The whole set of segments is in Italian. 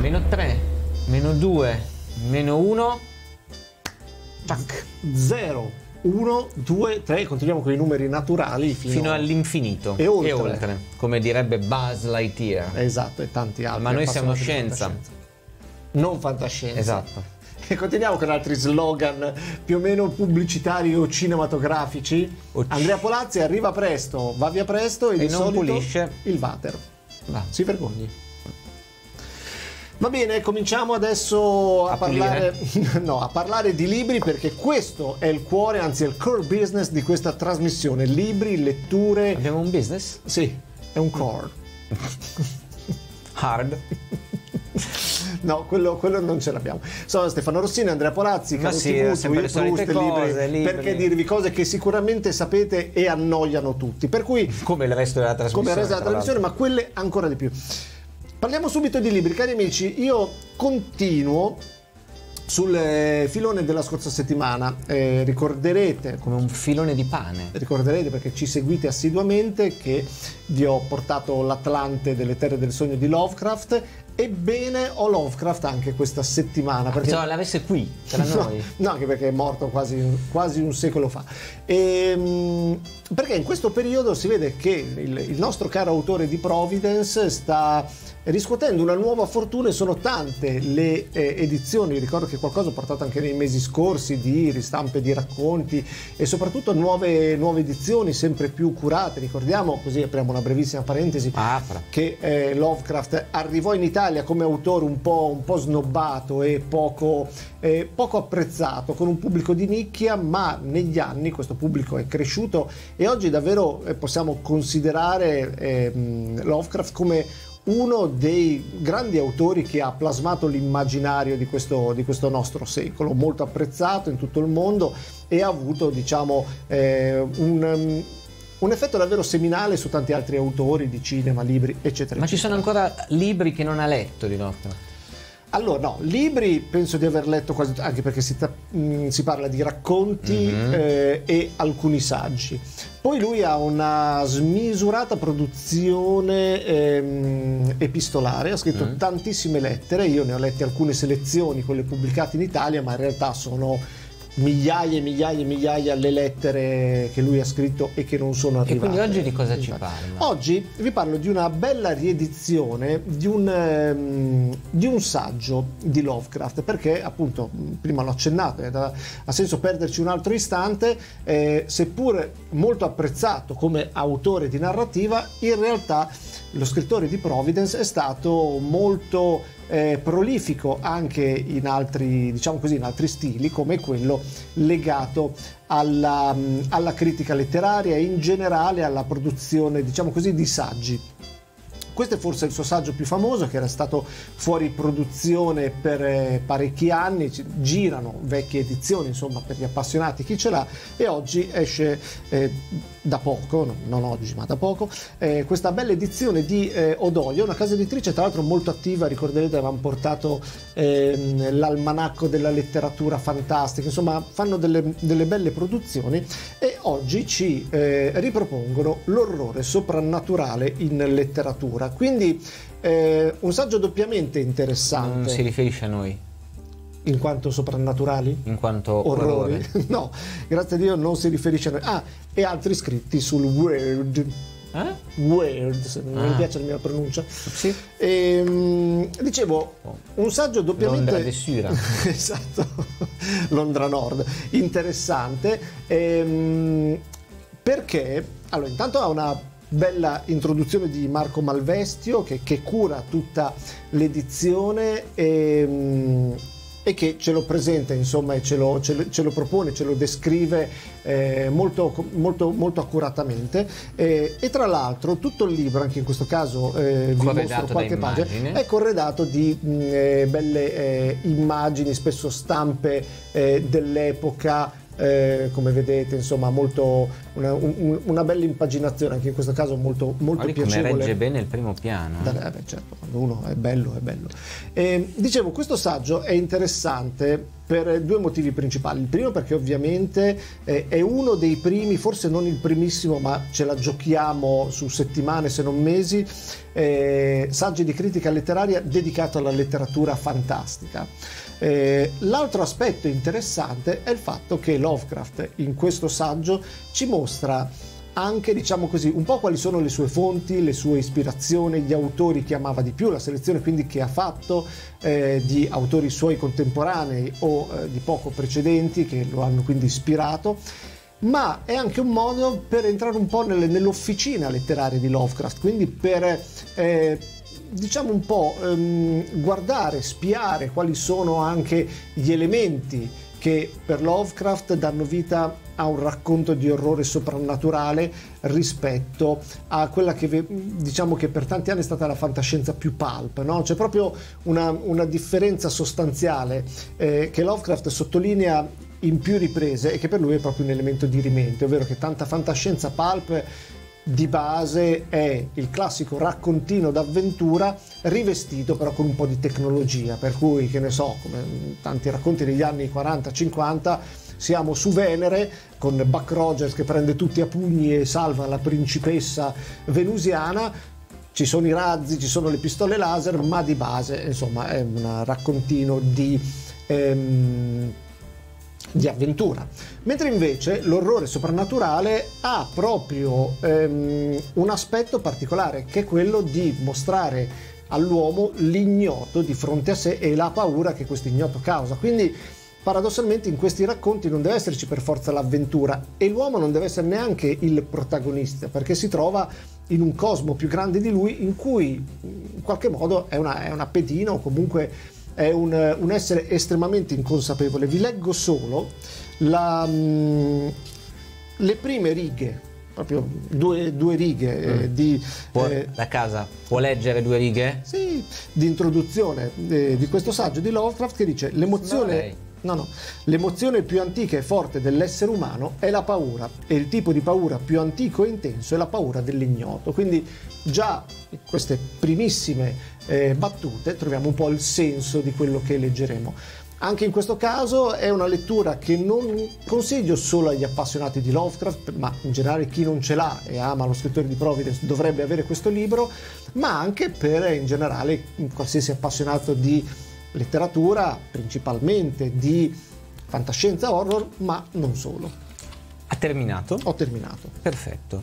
Meno 3, meno 2, meno 1. Tac. 0, 1, 2, 3, continuiamo con i numeri naturali fino, Fino all'infinito. E oltre. Come direbbe Buzz Lightyear. Esatto, e tanti altri. Ma noi siamo scienza. fantascienza. Non fantascienza. Esatto. E continuiamo con altri slogan più o meno pubblicitari o cinematografici. O c- Andrea Polazzi arriva presto, va via presto e, E di non solito pulisce. il water. Va. Si vergogni. Va bene, cominciamo adesso a, A parlare, no, a parlare di libri perché questo è il cuore, anzi è il core business di questa trasmissione. Libri, letture. Abbiamo un business? Sì, è un core. Hard. No, quello, quello non ce l'abbiamo. Sono Stefano Rossini, Andrea Polazzi, Ma Caro sì, sempre le Proust, cose, libri. perché dirvi cose che sicuramente sapete e annoiano tutti. Per cui, Come il resto della trasmissione. come il resto della tra trasmissione, ma quelle ancora di più. Parliamo subito di libri, cari amici. Io continuo sul eh, filone della scorsa settimana. Eh, ricorderete. Come un filone di pane. ricorderete perché ci seguite assiduamente che vi ho portato l'Atlante delle terre del sogno di Lovecraft. Ebbene, ho Lovecraft anche questa settimana. Perché... Pensavo l'avesse qui, tra No, noi. no, anche perché è morto quasi, quasi un secolo fa. Ehm, perché in questo periodo si vede che il, il nostro caro autore di Providence sta riscuotendo una nuova fortuna e sono tante le eh, edizioni, ricordo che qualcosa ho portato anche nei mesi scorsi di ristampe di racconti e soprattutto nuove, nuove edizioni sempre più curate, ricordiamo, così apriamo una brevissima parentesi, Apra. che eh, Lovecraft arrivò in Italia come autore un po', un po' snobbato e poco, eh, poco apprezzato, con un pubblico di nicchia, ma negli anni questo pubblico è cresciuto e oggi davvero eh, possiamo considerare ehm, Lovecraft come uno dei grandi autori che ha plasmato l'immaginario di questo, di questo nostro secolo, molto apprezzato in tutto il mondo e ha avuto diciamo eh, un... um, un effetto davvero seminale su tanti altri autori di cinema, libri, eccetera. Ma ci sono ancora libri che non ha letto di Lovecraft? Allora, no, libri penso di aver letto quasi anche perché si, mh, si parla di racconti Mhm. eh, e alcuni saggi. Poi lui ha una smisurata produzione ehm, epistolare, ha scritto Mm. tantissime lettere, io ne ho lette alcune selezioni, quelle pubblicate in Italia, ma in realtà sono migliaia e migliaia e migliaia le lettere che lui ha scritto e che non sono E arrivate. quindi oggi di cosa ci parla? Oggi vi parlo di una bella riedizione di un, ehm, di un saggio di Lovecraft, perché appunto, prima l'ho accennato, ed ha, ha senso perderci un altro istante, eh, seppur molto apprezzato come autore di narrativa, in realtà lo scrittore di Providence è stato molto eh, prolifico anche in altri, diciamo così, in altri stili, come quello legato alla, alla critica letteraria e in generale alla produzione, diciamo così, di saggi. Questo è forse il suo saggio più famoso che era stato fuori produzione per eh, parecchi anni, girano vecchie edizioni insomma per gli appassionati chi ce l'ha. E oggi esce eh, da poco, no- non oggi ma da poco, eh, questa bella edizione di eh, Odoio, una casa editrice tra l'altro molto attiva, ricorderete avevamo portato ehm, l'almanacco della letteratura fantastica, insomma fanno delle, delle belle produzioni e oggi ci eh, ripropongono l'orrore soprannaturale in letteratura. Quindi eh, un saggio doppiamente Non interessante si riferisce a noi, in quanto soprannaturali. in quanto Orrori? orrore. No, grazie a Dio non si riferisce a noi. Ah, e altri scritti sul Word. Eh? Word, se non mi Ah. piace la mia pronuncia. Sì. Ehm, dicevo, un saggio doppiamente... Londra de Sura. esatto, Londra Nord, interessante, ehm, perché, allora, intanto ha una bella introduzione di Marco Malvestio che, che cura tutta l'edizione ehm, e che ce lo presenta insomma e ce lo, ce lo- ce lo propone, ce lo descrive eh, molto, molto, molto accuratamente. Eh, e tra l'altro tutto il libro, anche in questo caso eh, vi mostro qualche pagina, è corredato di mh, eh, belle eh, immagini, spesso stampe eh, dell'epoca eh, come vedete, insomma, molto, una, un, una, bella impaginazione, anche in questo caso molto, molto Guardi piacevole. come regge bene il primo piano. Da, eh beh, certo, quando uno è bello, è bello. Eh, dicevo, questo saggio è interessante per due motivi principali. Il primo perché ovviamente eh, è uno dei primi, forse non il primissimo, ma ce la giochiamo su settimane se non mesi, eh, saggi di critica letteraria dedicato alla letteratura fantastica. Eh, l'altro aspetto interessante è il fatto che Lovecraft in questo saggio ci mostra anche, diciamo così, un po' quali sono le sue fonti, le sue ispirazioni, gli autori che amava di più, la selezione quindi che ha fatto eh, di autori suoi contemporanei o eh, di poco precedenti che lo hanno quindi ispirato. Ma è anche un modo per entrare un po' nell'officina letteraria di Lovecraft, quindi per eh, diciamo un po' ehm, guardare, spiare quali sono anche gli elementi che per Lovecraft danno vita a un racconto di orrore soprannaturale rispetto a quella che diciamo che per tanti anni è stata la fantascienza più pulp, no? c'è proprio una, una differenza sostanziale eh, che Lovecraft sottolinea in più riprese e che per lui è proprio un elemento di rimente, ovvero che tanta fantascienza pulp di base è il classico raccontino d'avventura rivestito però con un po' di tecnologia, per cui che ne so, come tanti racconti degli anni 40-50, siamo su Venere con Buck Rogers che prende tutti a pugni e salva la principessa venusiana, ci sono i razzi, ci sono le pistole laser, ma di base insomma è un raccontino di... Ehm, di avventura. Mentre invece l'orrore soprannaturale ha proprio ehm, un aspetto particolare che è quello di mostrare all'uomo l'ignoto di fronte a sé e la paura che questo ignoto causa. Quindi paradossalmente in questi racconti non deve esserci per forza l'avventura e l'uomo non deve essere neanche il protagonista perché si trova in un cosmo più grande di lui in cui in qualche modo è una, è una pedina o comunque è un, un essere estremamente inconsapevole. Vi leggo solo la, mm, le prime righe proprio due, due righe eh, mm. di può, eh, da casa può leggere due righe? Sì, di introduzione eh, di questo saggio di Lovecraft che dice l'emozione No, no. L'emozione più antica e forte dell'essere umano è la paura e il tipo di paura più antico e intenso è la paura dell'ignoto. Quindi già in queste primissime eh, battute troviamo un po' il senso di quello che leggeremo. Anche in questo caso è una lettura che non consiglio solo agli appassionati di Lovecraft, ma in generale chi non ce l'ha e ama lo scrittore di Providence dovrebbe avere questo libro, ma anche per in generale qualsiasi appassionato di letteratura, principalmente di fantascienza horror, ma non solo. Ha terminato? Ho terminato. Perfetto.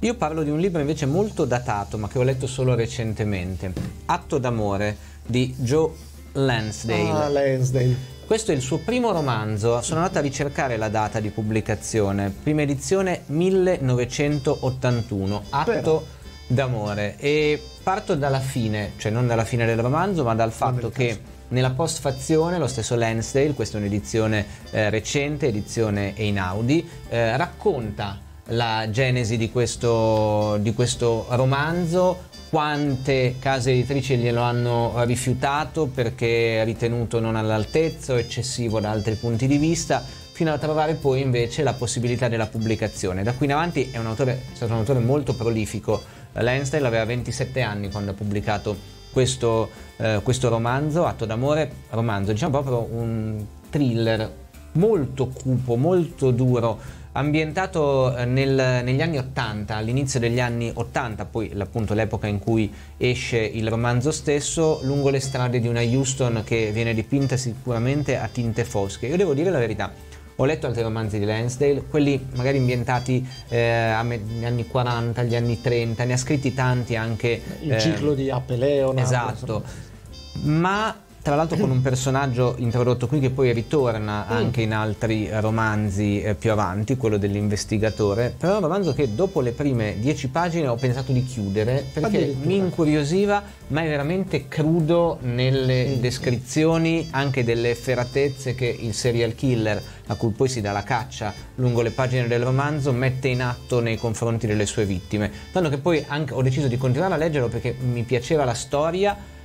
Io parlo di un libro invece molto datato, ma che ho letto solo recentemente. Atto d'amore di Joe Lansdale. Ah, Lansdale. Questo è il suo primo romanzo, sono andata a ricercare la data di pubblicazione, prima edizione 1981, Atto d'amore e parto dalla fine, cioè non dalla fine del romanzo, ma dal fatto che nella postfazione lo stesso Lansdale, questa è un'edizione eh, recente, edizione Einaudi, eh, racconta la genesi di questo, di questo romanzo, quante case editrici glielo hanno rifiutato perché ritenuto non all'altezza o eccessivo da altri punti di vista, fino a trovare poi invece la possibilità della pubblicazione. Da qui in avanti è, un autore, è stato un autore molto prolifico. Lansdale aveva 27 anni quando ha pubblicato questo, eh, questo romanzo, Atto d'amore, romanzo, diciamo proprio un thriller molto cupo, molto duro, ambientato eh, nel, negli anni 80, all'inizio degli anni 80, poi appunto l'epoca in cui esce il romanzo stesso, lungo le strade di una Houston che viene dipinta sicuramente a tinte fosche. Io devo dire la verità, ho letto altri romanzi di Lansdale, quelli magari ambientati eh, negli anni 40, agli anni 30, ne ha scritti tanti anche. Il eh, ciclo di Ape Leonard. Esatto. Ma tra l'altro con un personaggio introdotto qui che poi ritorna anche in altri romanzi eh, più avanti, quello dell'investigatore, però è un romanzo che dopo le prime dieci pagine ho pensato di chiudere perché mi incuriosiva, ma è veramente crudo nelle descrizioni anche delle efferatezze che il serial killer, a cui poi si dà la caccia lungo le pagine del romanzo, mette in atto nei confronti delle sue vittime. Tanto che poi anche, ho deciso di continuare a leggerlo perché mi piaceva la storia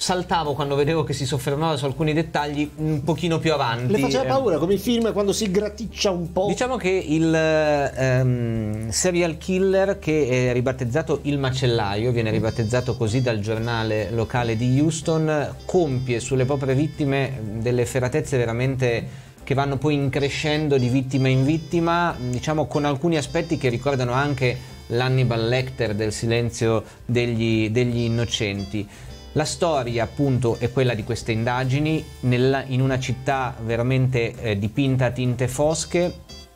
saltavo quando vedevo che si soffermava su alcuni dettagli un pochino più avanti. Le faceva paura come i film quando si graticcia un po'. Diciamo che il ehm, serial killer che è ribattezzato il macellaio, viene ribattezzato così dal giornale locale di Houston, compie sulle proprie vittime delle efferatezze veramente che vanno poi increscendo di vittima in vittima, diciamo con alcuni aspetti che ricordano anche l'Hannibal Lecter del silenzio degli, degli innocenti. La storia appunto è quella di queste indagini nella, in una città veramente eh, dipinta a tinte fosche.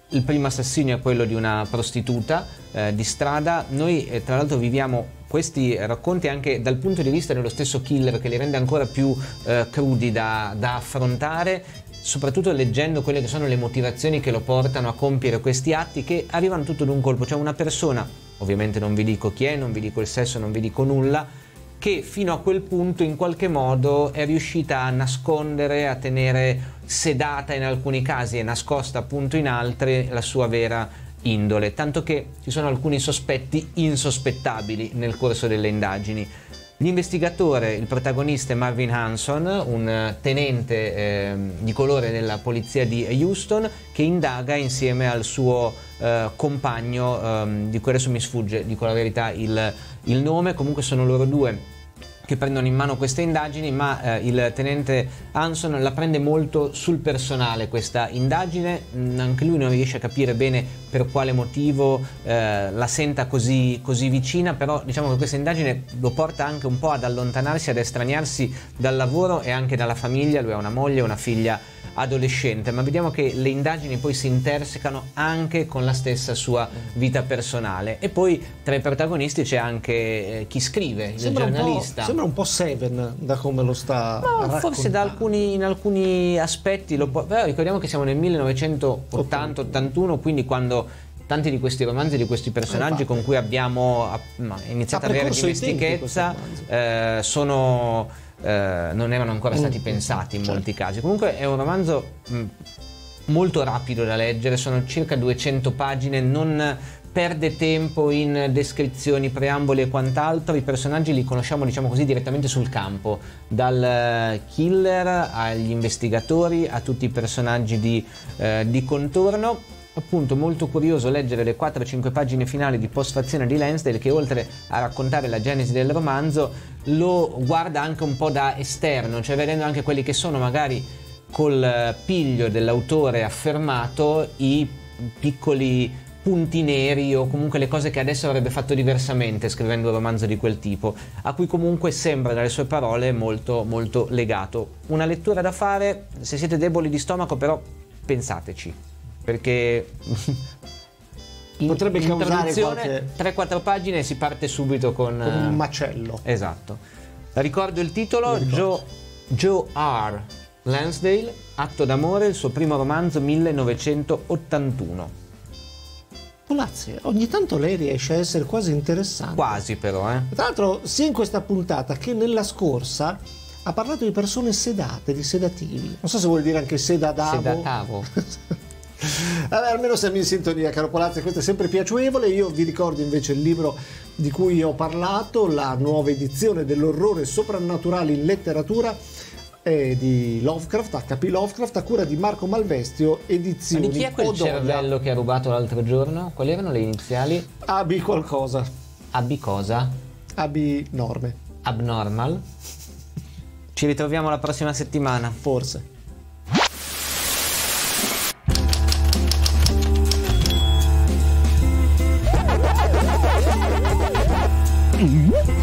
Il primo assassinio è quello di una prostituta eh, di strada. Noi eh, tra l'altro viviamo questi racconti anche dal punto di vista dello stesso killer che li rende ancora più eh, crudi da, da affrontare soprattutto leggendo quelle che sono le motivazioni che lo portano a compiere questi atti che arrivano tutto d'un colpo, cioè una persona, ovviamente non vi dico chi è, non vi dico il sesso, non vi dico nulla, che fino a quel punto in qualche modo è riuscita a nascondere, a tenere sedata in alcuni casi e nascosta appunto in altri la sua vera indole, tanto che ci sono alcuni sospetti insospettabili nel corso delle indagini. L'investigatore, il protagonista è Marvin Hanson, un tenente eh, di colore della polizia di Houston che indaga insieme al suo eh, compagno, eh, di cui adesso mi sfugge, dico la verità, il, il nome, comunque sono loro due che prendono in mano queste indagini, ma eh, il tenente Hanson la prende molto sul personale questa indagine, mm, anche lui non riesce a capire bene per quale motivo eh, la senta così, così, vicina, però diciamo che questa indagine lo porta anche un po' ad allontanarsi, ad estraniarsi dal lavoro e anche dalla famiglia, lui ha una moglie e una figlia adolescente, ma vediamo che le indagini poi si intersecano anche con la stessa sua vita personale. E poi tra i protagonisti c'è anche eh, chi scrive, il sembra giornalista. Sembra un po' Seven da come lo sta no, Forse da alcuni, in alcuni aspetti, lo può, però ricordiamo che siamo nel 1980-81, quindi quando tanti di questi romanzi, di questi personaggi eh, con cui abbiamo iniziato ad avere dimestichezza eh, sono eh, non erano ancora stati mm. pensati in certo. molti casi. Comunque è un romanzo mh, mm, molto rapido da leggere, sono circa 200 pagine, non perde tempo in descrizioni, preamboli e quant'altro, i personaggi li conosciamo diciamo così direttamente sul campo, dal killer agli investigatori a tutti i personaggi di, eh, di contorno. Appunto molto curioso leggere le 4-5 pagine finali di postfazione di Lansdale che oltre a raccontare la genesi del romanzo lo guarda anche un po' da esterno, cioè vedendo anche quelli che sono magari col piglio dell'autore affermato i piccoli punti neri o comunque le cose che adesso avrebbe fatto diversamente scrivendo un romanzo di quel tipo, a cui comunque sembra dalle sue parole molto molto legato. Una lettura da fare, se siete deboli di stomaco però pensateci perché in, potrebbe causare qualche... 3-4 pagine e si parte subito con, con un macello. Esatto. Ricordo il titolo Joe, Joe R. Lansdale, Atto d'amore, il suo primo romanzo 1981. Polazzi, ogni tanto lei riesce a essere quasi interessante. Quasi però, eh. Tra l'altro, sia in questa puntata che nella scorsa ha parlato di persone sedate, di sedativi. Non so se vuol dire anche sedadavo. Sedatavo. Allora, almeno siamo in sintonia, caro Palazzo, questo è sempre piacevole. Io vi ricordo invece il libro di cui ho parlato, la nuova edizione dell'orrore soprannaturale in letteratura eh, di Lovecraft, HP Lovecraft, a cura di Marco Malvestio, edizioni Ma di chi è quel Odolia. cervello che ha rubato l'altro giorno? Quali erano le iniziali? AB qualcosa. AB cosa? AB norme. Abnormal. Ci ritroviamo la prossima settimana. Forse. Mm-hmm.